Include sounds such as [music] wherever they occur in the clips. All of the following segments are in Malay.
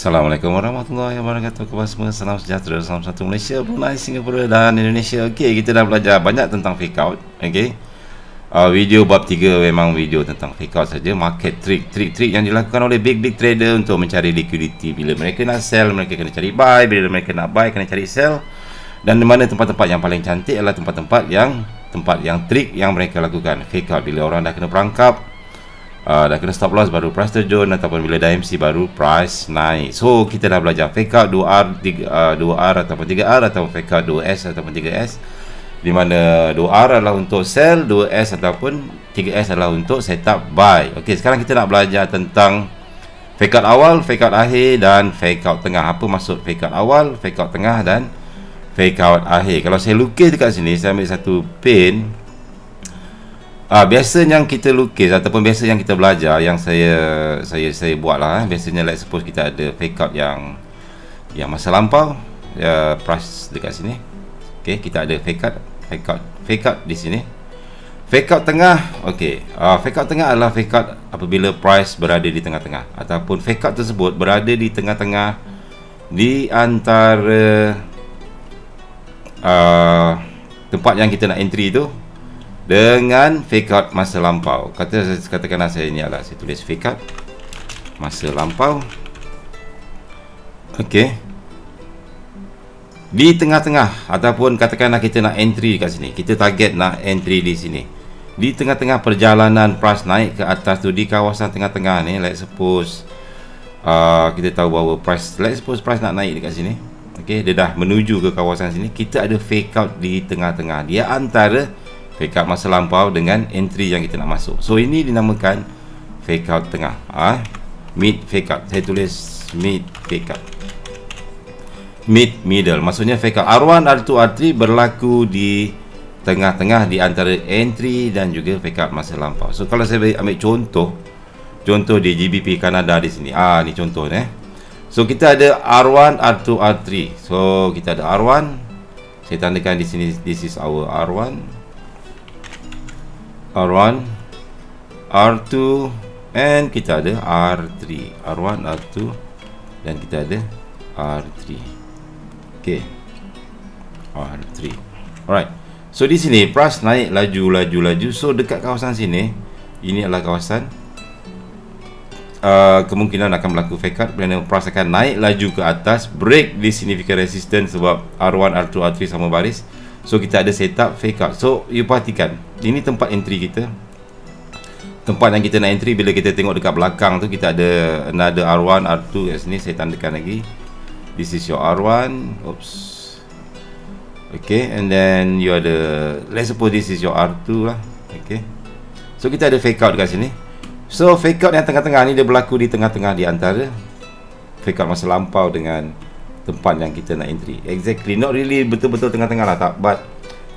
Assalamualaikum warahmatullahi wabarakatuh. Kepada semua Salam sejahtera Salam satu Malaysia Brunei Singapura dan Indonesia. Okey kita dah belajar banyak tentang fake out Okey? Uh, Video bab 3 memang video tentang fake out saja. Market trick Trik-trik yang dilakukan oleh big big trader Untuk mencari liquidity. Bila mereka nak sell Mereka kena cari buy. Bila mereka nak buy Kena cari sell. Dan di mana tempat-tempat yang paling cantik Adalah tempat-tempat yang Tempat yang trik yang mereka lakukan. Fake out Bila orang dah kena perangkap uh, dah kena stop loss baru price terjun ataupun bila dah MC baru price naik. So kita dah belajar fake out 2R 3, uh, 2R ataupun 3R atau fake out 2S ataupun 3S di mana 2R adalah untuk sell 2S ataupun 3S adalah untuk setup buy. Ok sekarang kita nak belajar tentang fake out awal fake out akhir dan fake out tengah. Apa maksud fake out awal fake out tengah dan fake out akhir? Kalau saya lukis dekat sini saya ambil satu pen Ah biasa yang kita lukis ataupun biasa yang kita belajar yang saya saya saya buatlah eh. biasanya like suppose kita ada fake out yang yang masa lampau ya price dekat sini. Okey, kita ada fake out, fake out, fake out di sini. Fake out tengah. Okey. Ah fake out tengah adalah fake out apabila price berada di tengah-tengah ataupun fake out tersebut berada di tengah-tengah di antara uh, tempat yang kita nak entry tu dengan fake out masa lampau. Kata katakanlah saya ni adalah saya tulis fake out masa lampau. Okey. Di tengah-tengah ataupun katakanlah kita nak entry kat sini. Kita target nak entry di sini. Di tengah-tengah perjalanan price naik ke atas tu di kawasan tengah-tengah ni let's suppose uh, kita tahu bahawa price let's suppose price nak naik dekat sini. Okey dia dah menuju ke kawasan sini. Kita ada fake out di tengah-tengah. Dia antara fake out masa lampau dengan entry yang kita nak masuk. So ini dinamakan fake out tengah. Ha? mid fake out. Saya tulis mid fake out. Mid middle. Maksudnya fake out. R1 R2 R3 berlaku di tengah-tengah di antara entry dan juga fake out masa lampau. So kalau saya ambil contoh contoh di GBP Kanada di sini. Ah ni contoh eh. So kita ada R1 R2 R3 so kita ada R1 saya tandakan di sini this is our R1 R1 R2 and kita ada R3 R1 R2 dan kita ada R3 okay. R3 alright. So di sini price naik laju laju laju. So dekat kawasan sini ini adalah kawasan uh, kemungkinan akan berlaku fake out. Kerana price akan naik laju ke atas break di significant resistance sebab R1 R2 R3 sama baris. So kita ada setup fake out. So you perhatikan Ini tempat entry kita. Tempat yang kita nak entry Bila kita tengok dekat belakang tu Kita ada Another R1, R2 kat sini Saya tandakan lagi. This is your R1 Oops. Okay And then you ada Let's suppose this is your R2 lah. Okay. So kita ada fake out dekat sini. So fake out yang tengah-tengah ni Dia berlaku di tengah-tengah Di antara Fake out masa lampau dengan tempat yang kita nak entry. Exactly not really betul-betul tengah-tengah lah tak. But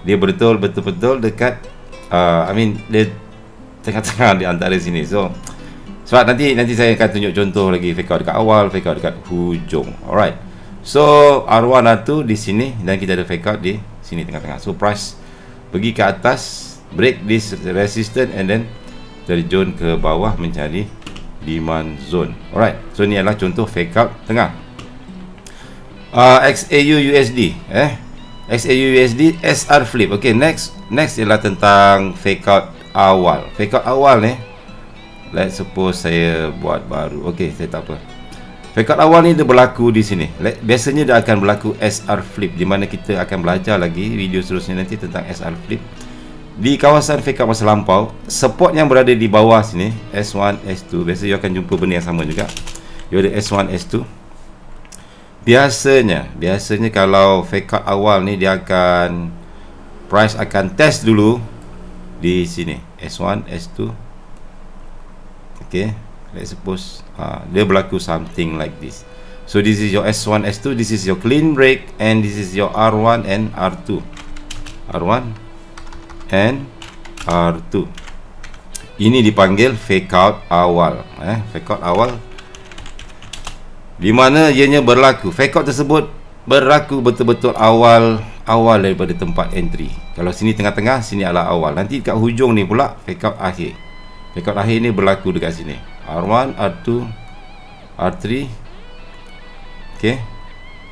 dia betul betul-betul dekat uh, I mean dia tengah-tengah di antara sini. So sebab nanti nanti saya akan tunjuk contoh lagi. Fake out dekat awal fake out dekat hujung. Alright. So R1 R2 di sini dan kita ada fake out di sini tengah-tengah. So price pergi ke atas break this resistance and then terjun ke bawah mencari demand zone. Alright. So ni adalah contoh fake out tengah. Uh, XAU USD eh XAU USD SR flip. Okey next next ialah tentang fake out awal. Fake out awal ni let's suppose saya buat baru. Okey saya tak apa. Fake out awal ni dia berlaku di sini. Biasanya dia akan berlaku SR flip di mana kita akan belajar lagi video seterusnya nanti tentang SR flip. Di kawasan fake out masa lampau support yang berada di bawah sini S1 S2 biasa you akan jumpa benda yang sama juga. You ada S1 S2 biasanya biasanya kalau fake out awal ni dia akan price akan test dulu di sini. S1 S2 okay let's suppose uh, dia berlaku something like this. So this is your S1 S2 this is your clean break and this is your R1 and R2 R1 and R2 ini dipanggil fake out awal eh? Fake out awal di mana ianya berlaku. Fake out tersebut berlaku betul-betul awal awal daripada tempat entry. Kalau sini tengah-tengah sini adalah awal. Nanti dekat hujung ni pula fake out akhir. Fake out akhir ni berlaku dekat sini. R1 R2 R3 okey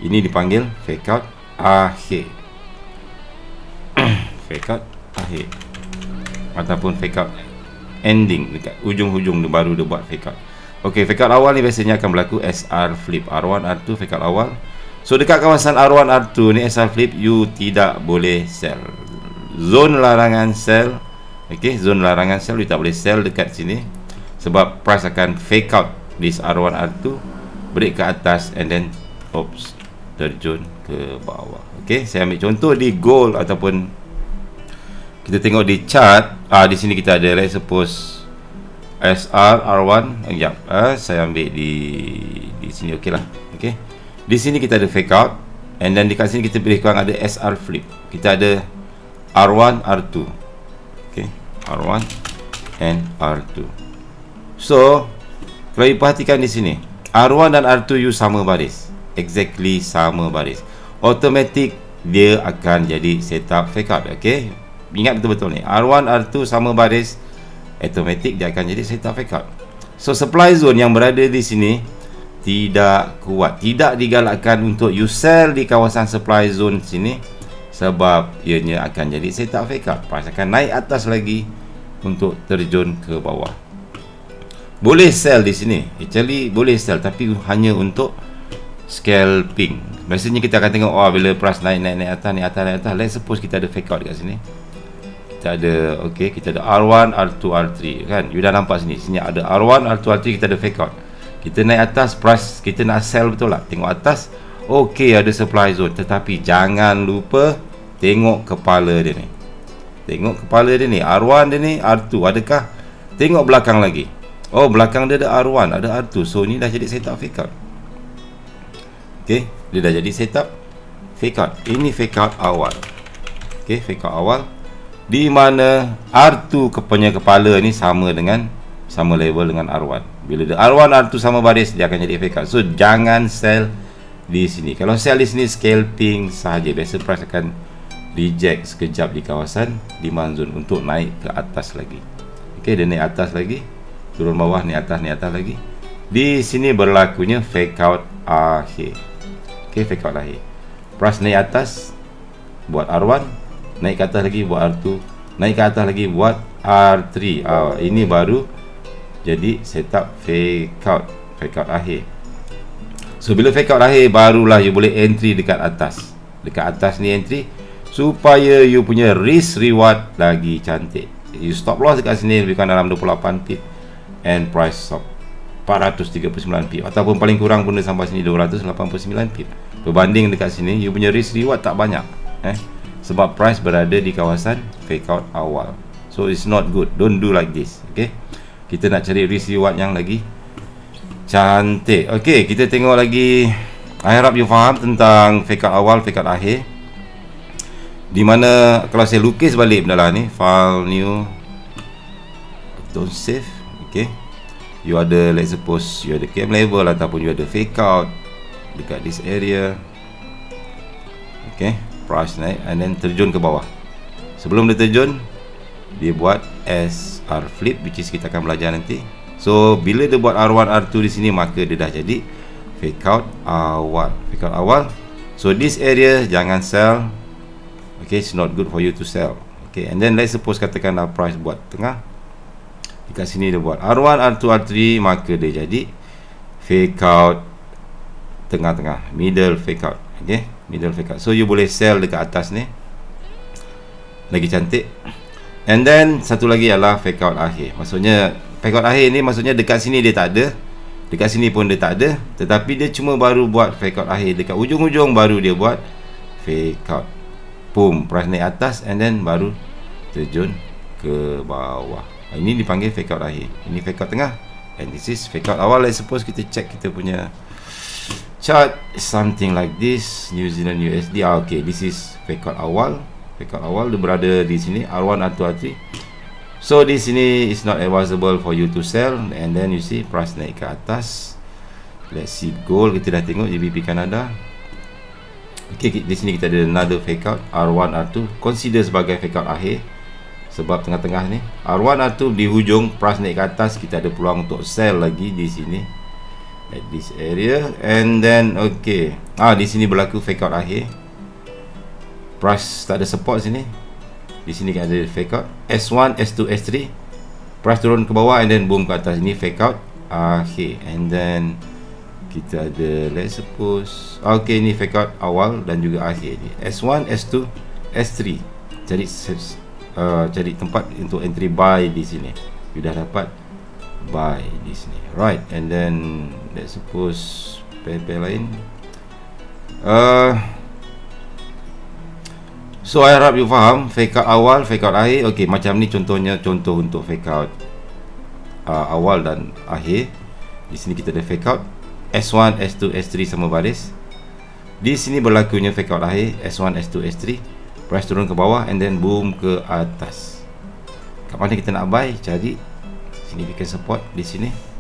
ini dipanggil fake out akhir. [clears throat] Fake out akhir. Ataupun fake out ending dekat ujung-hujung dia baru dia buat fake out ok fake out awal ni biasanya akan berlaku SR flip R1 R2 fake out awal. So dekat kawasan R1 R2 ni SR flip you tidak boleh sell. Zone larangan sell ok zone larangan sell you tak boleh sell dekat sini sebab price akan fake out this R1 R2 break ke atas and then oops terjun ke bawah. Ok saya ambil contoh di gold ataupun kita tengok di chart. Ah di sini kita ada let's suppose SR R1 eh, ya ah, saya ambil di di sini okeylah okey. Di sini kita ada fake out and then di kat sini kita pilih kurang ada SR flip. Kita ada R1 R2 okey R1 and R2 so kalau you perhatikan di sini R1 dan R2 you sama baris. Exactly sama baris. Automatic dia akan jadi setup fake out okey? Ingat betul-betul ni. R1 R2 sama baris automatic dia akan jadi setup fake out so supply zone yang berada di sini tidak kuat. Tidak digalakkan untuk you sell di kawasan supply zone sini sebab ianya akan jadi setup fake out price akan naik atas lagi untuk terjun ke bawah. Boleh sell di sini. Actually boleh sell tapi hanya untuk scalping biasanya kita akan tengok oh bila price naik naik naik atas naik atas naik atas. Let's suppose kita ada fake out dekat sini kita ada okey kita ada R1 R2 R3 kan? You dah nampak sini sini ada R1 R2 R3 kita ada fake out. Kita naik atas price kita nak sell betul lah tengok atas okey ada supply zone. Tetapi jangan lupa tengok kepala dia ni. Tengok kepala dia ni R1 dia ni R2 adakah? Tengok belakang lagi. Oh belakang dia ada R1 ada R2 so ni dah jadi setup fake out. Okey dia dah jadi setup fake out. Ini fake out awal. Okey fake out awal di mana R2 kepunya kepala ni sama dengan sama level dengan R1 bila dia R1 R2 sama baris dia akan jadi fake out so jangan sell di sini. Kalau sell di sini scalping sahaja. Biasa price akan reject sekejap di kawasan demand zone untuk naik ke atas lagi. Ok dia naik atas lagi turun bawah ni atas ni atas lagi. Di sini berlakunya fake out akhir. Ok fake out akhir. Price naik atas buat R1 naik ke atas lagi buat R2 naik ke atas lagi buat R3 ah, ini baru jadi setup fake out fake out akhir. So bila fake out akhir barulah you boleh entry dekat atas. Dekat atas ni entry supaya you punya risk reward lagi cantik. You stop loss dekat sini lebih dalam 28 pip and price stop. 439 pip. Ataupun paling kurang pun sampai sini 289 pip. Berbanding dekat sini you punya risk reward tak banyak eh sebab price berada di kawasan fake out awal. So it's not good. Don't do like this okay? Kita nak cari risk reward yang lagi cantik. Okay kita tengok lagi. I harap you faham tentang fake out awal fake out akhir. Di mana kalau saya lukis balik benda lah ni file new don't save okay? You ada let's suppose you ada cam level ataupun you ada fake out dekat this area okay price naik and then terjun ke bawah. Sebelum dia terjun dia buat SR flip which is kita akan belajar nanti. So bila dia buat R1 R2 di sini maka dia dah jadi fake out awal fake out awal so this area jangan sell. Okay it's not good for you to sell. Okay and then let's suppose katakan katakanlah price buat tengah. Dekat sini dia buat R1 R2 R3 maka dia jadi fake out tengah-tengah. Middle fake out. Okay middle fake out so you boleh sell dekat atas ni. Lagi cantik. And then satu lagi adalah fake out akhir. Maksudnya fake out akhir ni maksudnya dekat sini dia tak ada. Dekat sini pun dia tak ada. Tetapi dia cuma baru buat fake out akhir. Dekat ujung-ujung baru dia buat fake out. Boom price naik atas and then baru terjun ke bawah. Ini dipanggil fake out akhir. Ini fake out tengah. And this is fake out. Awal let's suppose kita check kita punya chart something like this New Zealand USD ah, okay this is out awal. Out awal dia berada di sini. R1 R2 R3 so di sini is not advisable for you to sell. And then you see price naik ke atas. Let's see gold kita dah tengok JBP Canada. Okay di sini kita ada another fake out R1 R2 consider sebagai fake out akhir. Sebab tengah-tengah ni. R1 R2 di hujung price naik ke atas. Kita ada peluang untuk sell lagi di sini at this area. And then okay. Ah di sini berlaku fake out akhir. Price tak ada support sini. Di sini kan ada fake out. S1 S2 S3 price turun ke bawah and then boom ke atas. Ini fake out akhir. And then kita ada let's suppose okay ni fake out awal dan juga akhir ni. S1 S2 S3 cari uh, cari tempat untuk entry buy di sini. Sudah dapat buy di sini. Right. And then let's suppose pair-pair lain. Uh, so I harap you faham fake out awal fake out akhir. Ok macam ni contohnya contoh untuk fake out uh, awal dan akhir. Di sini kita ada fake out S1, S2, S3 sama baris. Di sini berlakunya fake out akhir S1, S2, S3 price turun ke bawah and then boom ke atas. Kat mana kita nak buy cari. Significant support di sini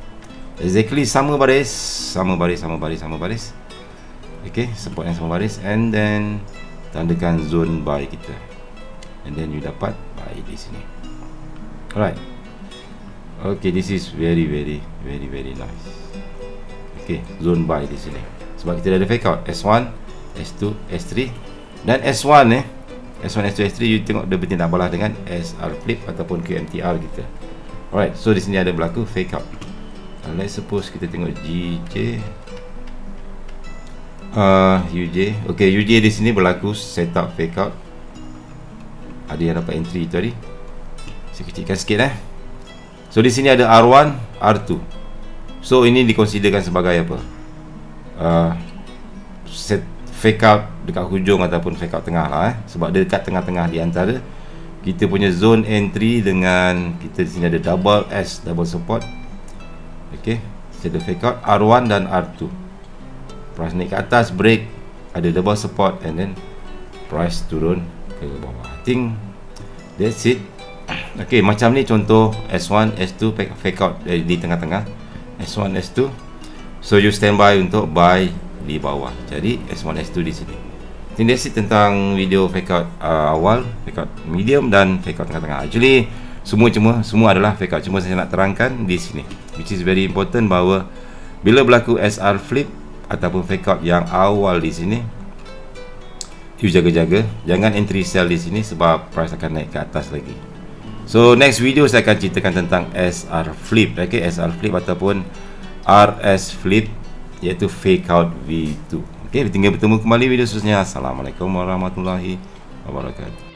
exactly sama baris sama baris sama baris sama baris. Ok support yang sama baris. And then tandakan zone buy kita. And then you dapat buy di sini. Alright. Ok this is very very very very nice. Ok zone buy di sini. Sebab kita dah ada fake out. S1 S2 S3 dan S1 eh. S1 S2 S3 you tengok dia bertindak balah dengan SR flip ataupun QMTR kita. Alright so di sini ada berlaku fake out uh, let's suppose kita tengok GJ uh, UJ ok UJ di sini berlaku setup fake out ada yang dapat entry tadi saya kecilkan sikit eh so di sini ada R1 R2 So ini dikonsiderkan sebagai apa? Uh, set fake out dekat hujung ataupun fake out tengah lah eh. Sebab dia dekat tengah-tengah di antara kita punya zone entry dengan kita di sini ada double S double support. Okay, kita ada fake out R1 dan R2. Price naik ke atas break ada double support and then price turun ke bawah. I think that's it. [clears throat] Okay, macam ni contoh S1, S2 fake out di tengah-tengah. S1 S2 so you stand by untuk buy di bawah jadi S1 S2 di sini ini that's tentang video fake out uh, awal fake out medium dan fake out tengah-tengah actually semua cuma semua adalah fake out. Cuma saya nak terangkan di sini. Which is very important bahawa bila berlaku SR flip ataupun fake out yang awal di sini you jaga-jaga. Jangan entry sell di sini sebab price akan naik ke atas lagi. So next video saya akan ceritakan tentang SR flip okay? SR flip ataupun RS flip iaitu fake out V2 okay? tinggal bertemu kembali video seterusnya. Assalamualaikum warahmatullahi wabarakatuh